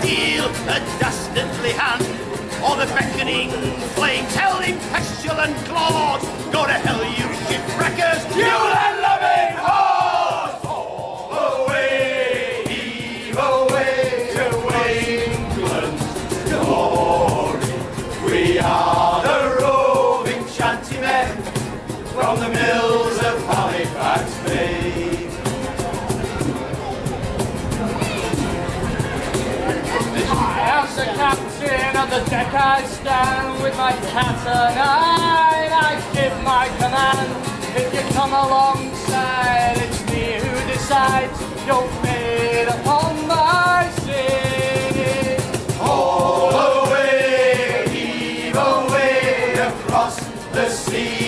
steel a dastardly hand, or the beckoning flame telling pestilent claws, go to hell, you shipwreckers, you land-loving whores! All away, heave away to England's glory. We are the roving shantymen from the mills I am the captain of the deck, I stand with my catarina. I give my command. If you come alongside, it's me who decides your fate upon my sea. All away, heave away across the sea.